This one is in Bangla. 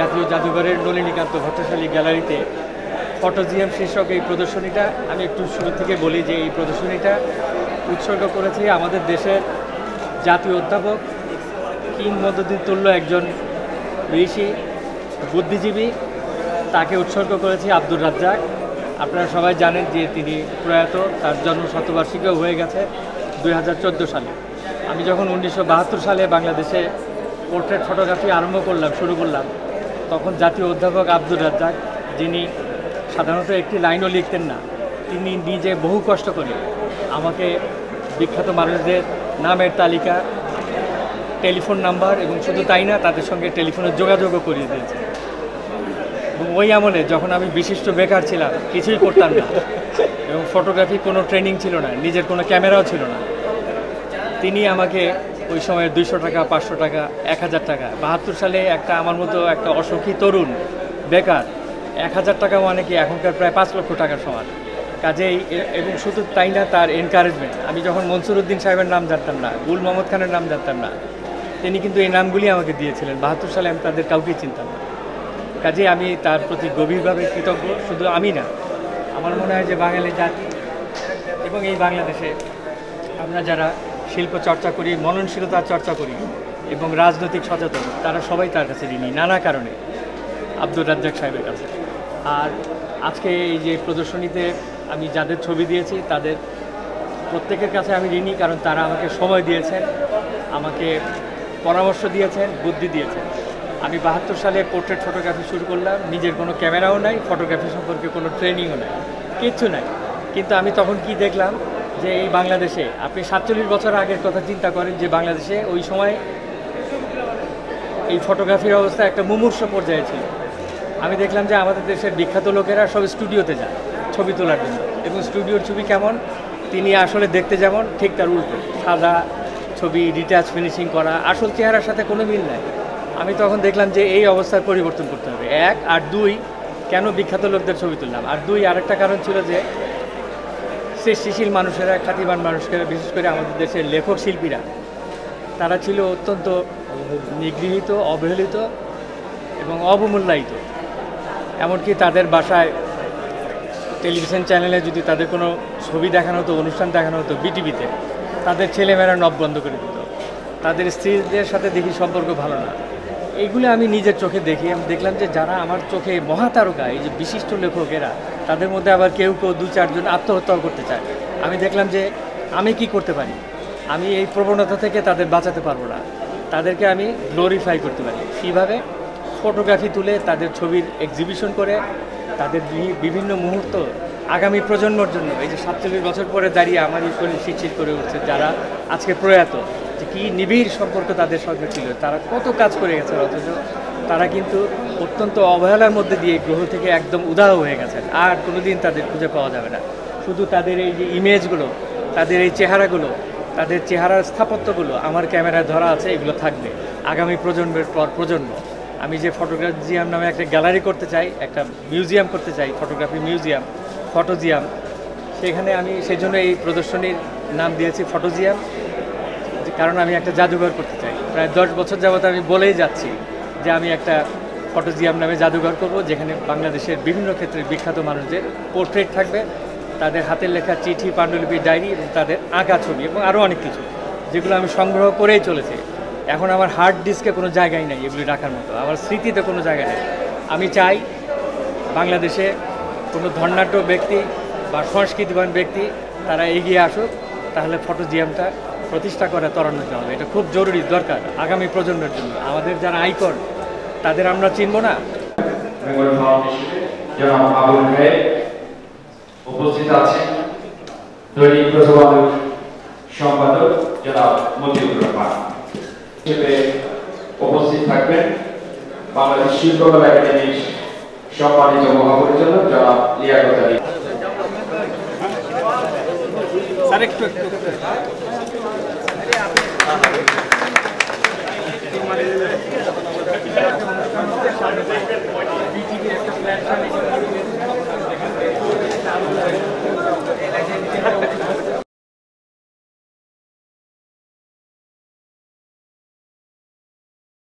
জাতীয় জাদুঘরের নলিনীকান্ত ভট্টশালী গ্যালারিতে ফটোজিয়াম শীর্ষক এই প্রদর্শনীটা। আমি একটু শুরু থেকে বলি যে এই প্রদর্শনীটা উৎসর্গ করেছি আমাদের দেশের জাতীয় অধ্যাপক কিংবদন্তি তুল্য একজন ঋষি, বুদ্ধিজীবী। তাকে উৎসর্গ করেছি আব্দুর রাজ্জাক। আপনারা সবাই জানেন যে তিনি প্রয়াত, তার জন্ম শতবার্ষিকীও হয়ে গেছে দু হাজার চোদ্দ সালে। আমি যখন উনিশশো বাহাত্তর সালে বাংলাদেশে পোর্ট্রেট ফটোগ্রাফি আরম্ভ করলাম, শুরু করলাম তখন জাতীয় অধ্যাপক আব্দুর রাজ্জাক, যিনি সাধারণত একটি লাইনও লিখতেন না, তিনি নিজে বহু কষ্ট করে আমাকে বিখ্যাত মানুষদের নামের তালিকা, টেলিফোন নাম্বার এবং শুধু তাই না, তাদের সঙ্গে টেলিফোনে যোগাযোগও করিয়ে দিয়েছে। এবং ওই আমলে যখন আমি বিশিষ্ট বেকার ছিলাম, কিছুই করতাম না। এবং ফটোগ্রাফি কোনো ট্রেনিং ছিল না, নিজের কোনো ক্যামেরাও ছিল না। তিনি আমাকে ওই সময় দুইশো টাকা, পাঁচশো টাকা, এক হাজার টাকা। বাহাত্তর সালে একটা আমার মতো একটা অসুখী তরুণ, বেকার, এক হাজার টাকা মানে কি এখনকার প্রায় পাঁচ লক্ষ টাকার সমান। কাজেই এবং শুধু তাই না, তার এনকারেজমেন্ট আমি যখন মনসুর উদ্দিন সাহেবের নাম জানতাম না, গুল মোহাম্মদ খানের নাম জানতাম না, তিনি কিন্তু এই নামগুলি আমাকে দিয়েছিলেন। বাহাত্তর সালে আমি তাদের কাউকেই চিনতাম না। কাজেই আমি তার প্রতি গভীরভাবে কৃতজ্ঞ, শুধু আমি না। আমার মনে হয় যে বাঙালি জাতি এবং এই বাংলাদেশে আমরা যারা শিল্প চর্চা করি মননশীলতার চর্চা করি এবং রাজনৈতিক সচেতন। তারা সবাই তার কাছে ঋণী, নানা কারণে, আব্দুর রাজ্জাক সাহেবের কাছে। আর আজকে এই যে প্রদর্শনীতে আমি যাদের ছবি দিয়েছি, তাদের প্রত্যেকের কাছে আমি ঋণী কারণ তারা আমাকে সময় দিয়েছেন, আমাকে পরামর্শ দিয়েছেন, বুদ্ধি দিয়েছেন। আমি বাহাত্তর সালে পোর্ট্রেট ফটোগ্রাফি শুরু করলাম, নিজের কোনো ক্যামেরাও নাই, ফটোগ্রাফি সম্পর্কে কোনো ট্রেনিংও নাই, কিচ্ছু নাই। কিন্তু আমি তখন কি দেখলাম? যে এই বাংলাদেশে, আপনি সাতচল্লিশ বছর আগের কথা চিন্তা করেন যে বাংলাদেশে ওই সময় এই ফটোগ্রাফির অবস্থা একটা মুমূর্ষ পর্যায়ে ছিল। আমি দেখলাম যে আমাদের দেশের বিখ্যাত লোকেরা সব স্টুডিওতে যায় ছবি তোলার জন্য। এবং স্টুডিওর ছবি কেমন? তিনি আসলে দেখতে যেমন, ঠিক তার উল্টো। সাদা ছবি ডিটাচ ফিনিশিং করা, আসল চেহারার সাথে কোনো মিল নাই। আমি তখন দেখলাম যে এই অবস্থার পরিবর্তন করতে হবে। এক আর দুই, কেন বিখ্যাত লোকদের ছবি তুললাম? আর দুই, আরেকটা কারণ ছিল যে সৃষ্টিশীল মানুষেরা, খ্যাতিমান মানুষেরা, বিশেষ করে আমাদের দেশের লেখক শিল্পীরা, তারা ছিল অত্যন্ত নিগৃহীত, অবহেলিত এবং অবমূল্যায়িত। এমনকি তাদের বাসায় টেলিভিশন চ্যানেলে যদি তাদের কোনো ছবি দেখানো হতো, অনুষ্ঠান দেখানো হতো বিটিভিতে, তাদের ছেলেমেয়েরা নব বন্ধ করে দিত। তাদের স্ত্রীদের সাথে দেখি সম্পর্ক ভালো না। এইগুলো আমি নিজের চোখে দেখি, আমি দেখলাম যে যারা আমার চোখে মহাতারকা, এই যে বিশিষ্ট লেখকেরা তাদের মধ্যে আবার কেউ কেউ দু চারজন আত্মহত্যাও করতে চায়। আমি দেখলাম যে আমি কি করতে পারি? আমি এই প্রবণতা থেকে তাদের বাঁচাতে পারব না। তাদেরকে আমি গ্লোরিফাই করতে পারি। কীভাবে ফটোগ্রাফি তুলে তাদের ছবির এক্সিবিশন করে তাদের বিভিন্ন মুহূর্ত আগামী প্রজন্মর জন্য, এই যে সাতচল্লিশ বছর পরে দাঁড়িয়ে আমার এই শরীর শিরশির করে উঠছে, যারা আজকে প্রয়াত, যে কী নিবিড় সম্পর্ক তাদের সঙ্গে ছিল, তারা কত কাজ করে গেছে, অথচ তারা কিন্তু অত্যন্ত অবহেলার মধ্যে দিয়ে গ্রহ থেকে একদম উদাহ হয়ে গেছেন। আর কোনোদিন তাদের খুঁজে পাওয়া যাবে না। শুধু তাদের এই যে ইমেজগুলো, তাদের এই চেহারাগুলো, তাদের চেহারার স্থাপত্যগুলো, আমার ক্যামেরায় ধরা আছে, এগুলো থাকবে। আগামী প্রজন্মের পর প্রজন্ম, আমি যে ফটোগ্রাফিয়াম নামে একটা গ্যালারি করতে চাই, একটা মিউজিয়াম করতে চাই, ফটোগ্রাফি মিউজিয়াম, ফটোজিয়াম, সেখানে আমি সেই জন্য এই প্রদর্শনীর নাম দিয়েছি ফটোজিয়াম কারণ আমি একটা জাদুঘর করতে চাই। প্রায় দশ বছর যাবত আমি বলেই যাচ্ছি যে আমি একটা ফটোজিয়াম নামে জাদুঘর করব, যেখানে বাংলাদেশের বিভিন্ন ক্ষেত্রে বিখ্যাত মানুষদের পোর্ট্রেট থাকবে। তাদের হাতের লেখা চিঠি পাণ্ডুলিপি ডায়েরি এবং তাদের আঁকা ছবি এবং আরও অনেক কিছু, যেগুলো আমি সংগ্রহ করেই চলেছি। এখন আমার হার্ড ডিস্কে কোনো জায়গায় নেই এগুলি রাখার মতো আমার স্মৃতিতে কোনো জায়গা নেই। আমি চাই বাংলাদেশে কোনো ধর্নাঢ্য ব্যক্তি বা সংস্কৃতিবান ব্যক্তি তারা এগিয়ে আসুক, তাহলে ফটোজিয়ামটা প্রতিষ্ঠা করা ত্বরান্বিত হবে। এটা খুব জরুরি, দরকার আগামী প্রজন্মের জন্য। আমাদের যারা আইকন তাদের আমরা চিনব না। উপস্থিত আছেন দৈনিক সম্পাদক জনাব মতিউর রহমান। হিসেবে উপস্থিত থাকবেন বাংলাদেশ শিল্পকলা একাডেমির সম্মানিত মহাপরিচালক জনাব লিয়াকত আলী স্যার একটু একটু। Thank you.